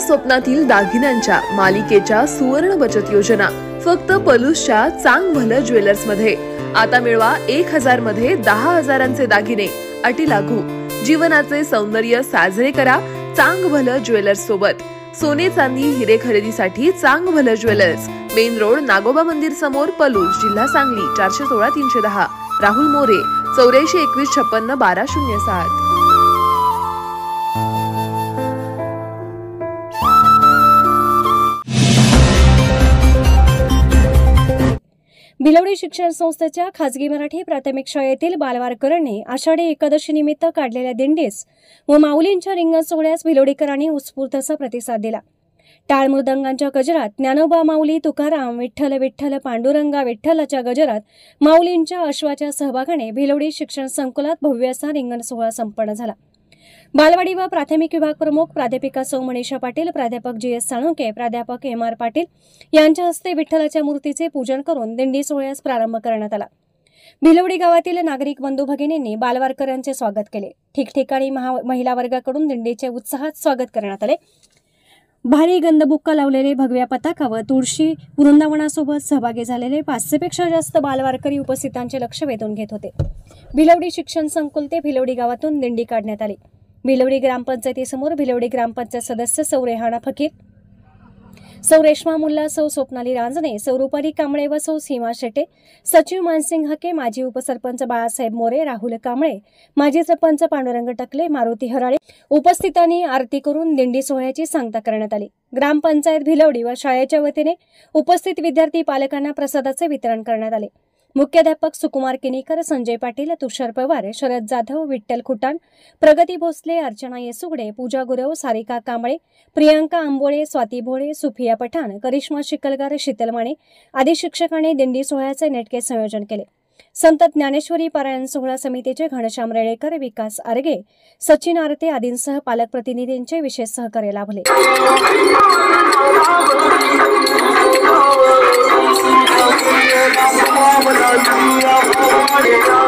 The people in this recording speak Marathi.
स्वप्नातील दागिन्यांच्या मालिकेच्या सुवर्ण बचत योजना. फक्त पलूसच्या चांग भलं ज्वेलर्समध्ये आता मिळवा एक हजारमध्ये दहा हजारांचे दागिने. अटी लागू. जीवनाचे सौंदर्य साजरे करा चांग भलं ज्वेलर्स सोबत. सोने चांदी हिरे खरेदीसाठी चांग भलं ज्वेलर्स. मेन रोड नागोबा मंदिर समोर पलूस जिल्हा सांगली चारशे सोळा तीनशे दहा. राहुल मोरे चौऱ्याऐंशी एकवीस छप्पन्न बारा शून्य सात. भिलवडी शिक्षण संस्थेच्या खाजगी मराठी प्राथमिक शाळेतील बालवारकरांनी आषाढी एकादशी निमित्त काढलेल्या दिंडीस व माऊलींच्या रिंगण सोहळ्यास भिलवडीकरांनी उत्स्फूर्त असा प्रतिसाद दिला. टाळ मृदंगांच्या गजरात ज्ञानोबा माऊली तुकाराम विठ्ठल विठ्ठल पांडुरंगा विठ्ठलाच्या गजरात माऊलींच्या अश्वाच्या सहभागाने भिलवडी शिक्षण संकुलात भव्य असा रिंगण सोहळा संपन्न झाला. बालवाडी व प्राथमिक विभाग प्रमुख प्राध्यापिका सौ मनीषा पाटील प्राध्यापक जी एस साळुंके प्राध्यापक एम आर पाटील यांच्या हस्ते विठ्ठलाच्या मूर्तीचे पूजन करून दिंडी सोहळ्यास प्रारंभ करण्यात आला. भिलवडी गावातील नागरिक बंधू भगिनींनी बालवारकरांचे स्वागत केले. ठिकठिकाणी महा महिला वर्गाकडून दिंडीचे उत्साहात स्वागत करण्यात आले. भारी गंधबुक्का लावलेले भगव्या पताकावर तुळशी वृंदावनासोबत सहभागी झालेले पाचशेपेक्षा जास्त बालवारकरी उपस्थितांचे लक्ष वेधून घेत होते. भिलवडी शिक्षण संकुल ते भिलवडी गावातून दिंडी काढण्यात आली. भिलवडी ग्रामपंचायतीसमोर भिलवडी ग्रामपंचायत सदस्य सौ रेहाणा फकीर सौ रेश्मा मुल्ला सौ स्वप्नाली रांजणे सौ रुपाली कांबळे व सौ सीमा शेटे सचिव मानसिंग हके माजी उपसरपंच बाळासाहेब मोरे राहुल कांबळे माजी सरपंच पांडुरंग टकले मारुती हराळे उपस्थितांनी आरती करून दिंडी सोहळ्याची सांगता करण्यात आली. ग्रामपंचायत भिलवडी व शाळेच्या वतीने उपस्थित विद्यार्थी पालकांना प्रसादाचे वितरण करण्यात आले. मुख्याध्यापक सुकुमार किनीकर संजय पाटील तुषार पवार शरद जाधव विठ्ठल खुटाण प्रगती भोसले अर्चना येसुगडे पूजा गुरव सारिका कांबळे प्रियांका आंबोळे स्वाती भोळे सुफिया पठाण करिश्मा शिकलगार शीतल माने आदी शिक्षकांनी दिंडी सोहळ्याचे नेटके संयोजन केले. संत ज्ञानेश्वरी पारायण सोहळा समितीचे घनश्याम रेळेकर विकास आरगे सचिन आरते आदींसह पालक प्रतिनिधींचे विशेष सहकार्य लाभले. Oh, my God.